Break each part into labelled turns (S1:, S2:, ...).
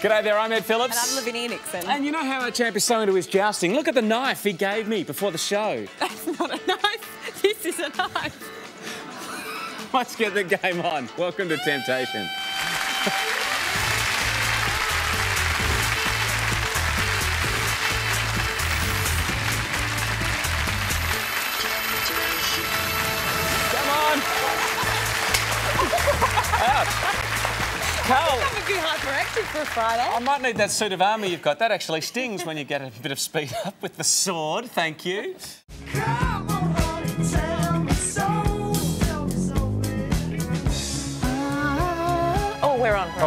S1: G'day there, I'm Ed Phillips.
S2: And I'm Livinia Nixon.
S1: And you know how our champ is so into his jousting? Look at the knife he gave me before the show.
S2: That's not a knife. This is a knife.
S1: Let's get the game on. Welcome to Temptation. Come on. Out. Carl,
S2: That would be hyperactive for a Friday.
S1: I might need that suit of armour you've got. That actually stings when you get a bit of speed up with the sword. Thank you.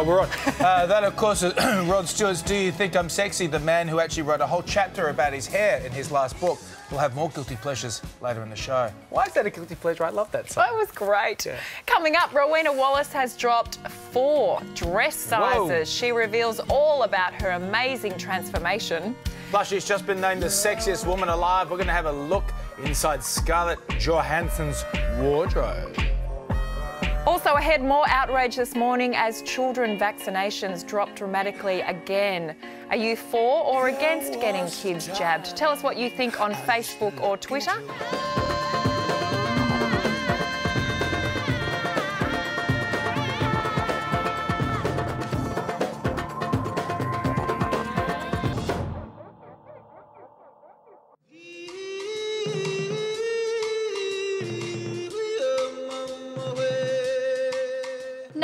S2: We're on.
S3: We're on. Uh, that, of course, is Rod Stewart's Do You Think I'm Sexy? The man who actually wrote a whole chapter about his hair in his last book. We'll have more guilty pleasures later in the show. Why is that a guilty pleasure? I love that song.
S2: That was great. Coming up, Rowena Wallace has dropped four dress sizes.
S3: Whoa.
S2: She reveals all about her amazing transformation.
S3: Plus, she's just been named the sexiest woman alive. We're going to have a look inside Scarlett Johansson's wardrobe.
S2: Also ahead, more outrage this morning as children vaccinations drop dramatically again. Are you for or against getting kids jabbed? Tell us what you think on Facebook or Twitter.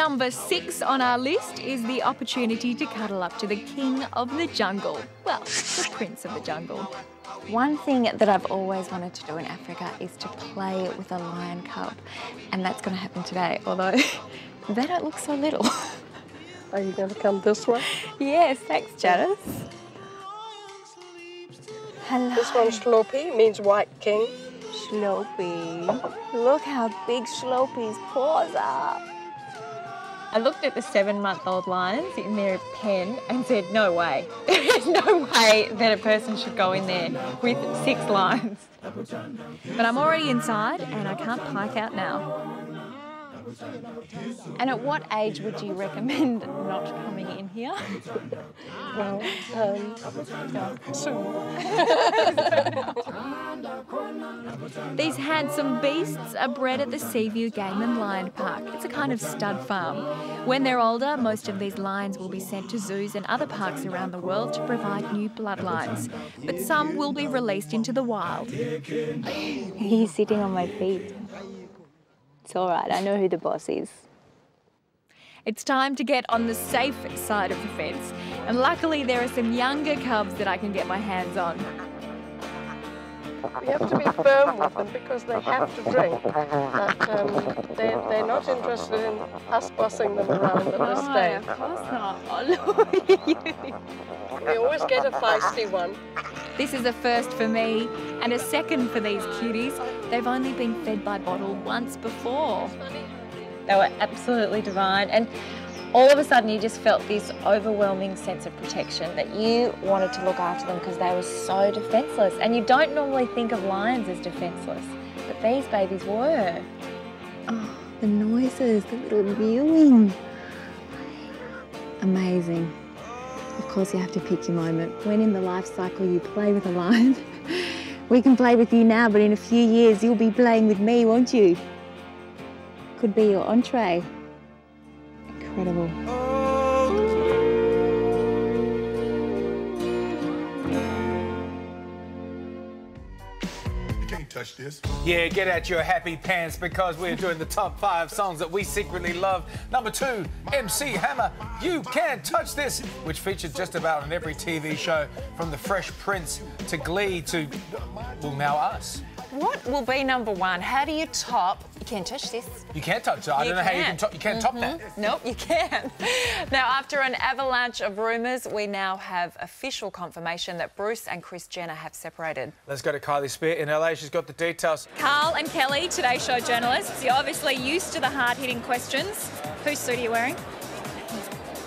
S4: Number six on our list is the opportunity to cuddle up to the king of the jungle. Well, the prince of the jungle.
S5: One thing that I've always wanted to do in Africa is to play with a lion cub, and that's going to happen today, although they don't look so little.
S6: Are you going to come this way?
S5: yes, thanks, Janice. Hello,
S6: This one, Sloppy, means white king.
S5: Slopey. Look how big Slopey's paws are.
S4: I looked at the seven month old lions in their pen and said, no way. There's no way that a person should go in there with six lions. But I'm already inside and I can't pike out now. And at what age would you recommend not coming in here?
S6: Well, um.
S4: These handsome beasts are bred at the Seaview Game and Lion Park. It's a kind of stud farm. When they're older, most of these lions will be sent to zoos and other parks around the world to provide new bloodlines. But some will be released into the wild.
S5: He's sitting on my feet. It's all right, I know who the boss is.
S4: It's time to get on the safe side of the fence. And luckily, there are some younger cubs that I can get my hands on.
S6: We have to be firm with them because they have to drink. But um, they, they're not interested in us bossing them around at this stage.
S4: of course not. Oh, look at you.
S6: We always get a feisty one.
S4: This is a first for me and a second for these cuties. They've only been fed by bottle once before.
S7: They were absolutely divine. And all of a sudden, you just felt this overwhelming sense of protection that you wanted to look after them because they were so defenseless. And you don't normally think of lions as defenseless, but these babies were.
S5: Oh, the noises, the little mewing. Amazing. Of course, you have to pick your moment. When in the life cycle you play with a lion, we can play with you now, but in a few years you'll be playing with me, won't you? Could be your entree. Incredible.
S8: You can't touch this.
S3: Yeah, get out your happy pants because we're doing the top five songs that we secretly love. Number two, MC Hammer, You Can't Touch This, which featured just about on every TV show from The Fresh Prince to Glee to, well, now us.
S2: What will be number one? How do you top? You can't touch this.
S3: You can't touch it. I
S2: You
S3: don't know how you can
S2: can.
S3: top. You can't top that. Mm-hmm.
S2: Nope, you can. Now, after an avalanche of rumours, we now have official confirmation that Bruce and Kris Jenner have separated.
S3: Let's go to Kylie Spear in LA. She's got the details.
S4: Carl and Kelly, Today Show journalists, you're obviously used to the hard hitting questions. Whose suit are you wearing?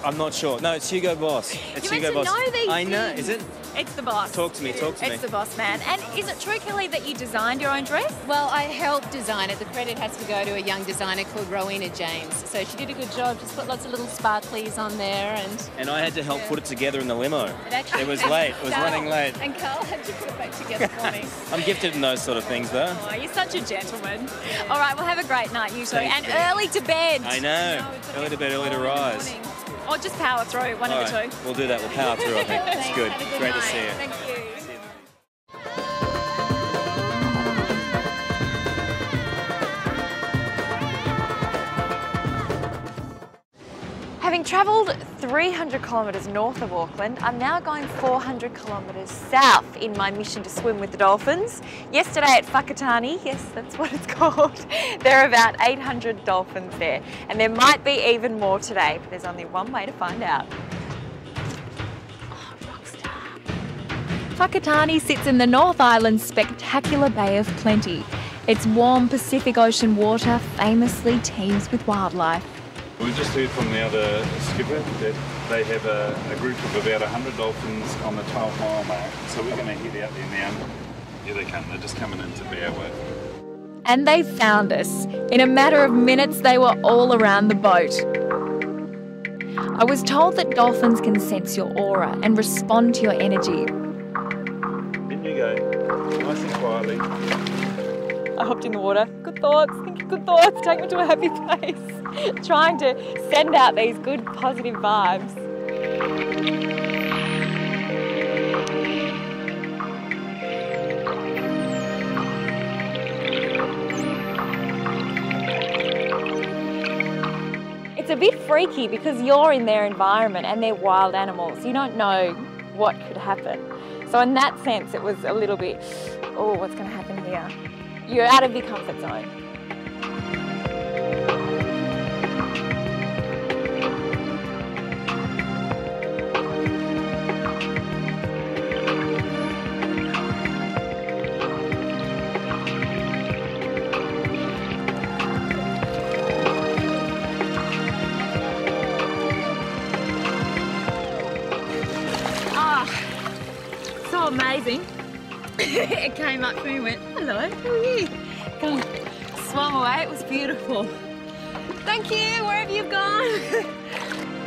S9: I'm not sure. No, it's Hugo Boss. It's
S4: You're
S9: Hugo
S4: meant to
S9: Boss.
S4: know these
S9: I know.
S4: things.
S9: Is it?
S4: It's the boss.
S8: Talk to me, talk to me.
S4: It's the boss man. And is it true, Kelly, that you designed your own dress?
S9: Well, I helped design it. The credit has to go to a young designer called Rowena James. So she did a good job. Just put lots of little sparklies on there and.
S8: And I had to help
S9: Yeah.
S8: put it together in the limo.
S9: It actually-
S8: It was late. It was
S9: Carl-
S8: running late.
S9: And Carl had to put it back together for me.
S8: I'm gifted in those sort of things, though.
S4: Oh, you're such a gentleman. All right, well, have a great night, you two. And
S8: Ben.
S4: early to bed.
S8: I know. Early to bed, early to rise.
S4: Or just power through, one
S8: All
S4: of the two.
S8: we'll do that. We'll power through. I think it's good.
S4: Good
S8: Great to see you.
S4: Thank you. Having travelled 300 kilometres north of Auckland, I'm now going 400 kilometres south in my mission to swim with the dolphins. Yesterday at Whakatane, yes, that's what it's called, there are about 800 dolphins there, and there might be even more today, but there's only one way to find out. Oh, Whakatane sits in the North Island's spectacular Bay of Plenty. Its warm Pacific Ocean water famously teems with wildlife.
S10: We just heard from the other skipper that they have a, a group of about 100 dolphins on the 12 mile mark, so we're going to head out there now. Here they come, they're just coming into Bower.
S4: And they found us. In a matter of minutes, they were all around the boat. I was told that dolphins can sense your aura and respond to your energy.
S10: In you go, nice and quietly.
S4: I hopped in the water. Good thoughts, thinking good thoughts, take me to a happy place. Trying to send out these good positive vibes. It's a bit freaky because you're in their environment and they're wild animals. You don't know what could happen. So in that sense, it was a little bit, oh, what's going to happen here? You're out of your comfort zone. it came up to me and went, hello, how are you? Kind swam away, it was beautiful. Thank you, wherever you've gone.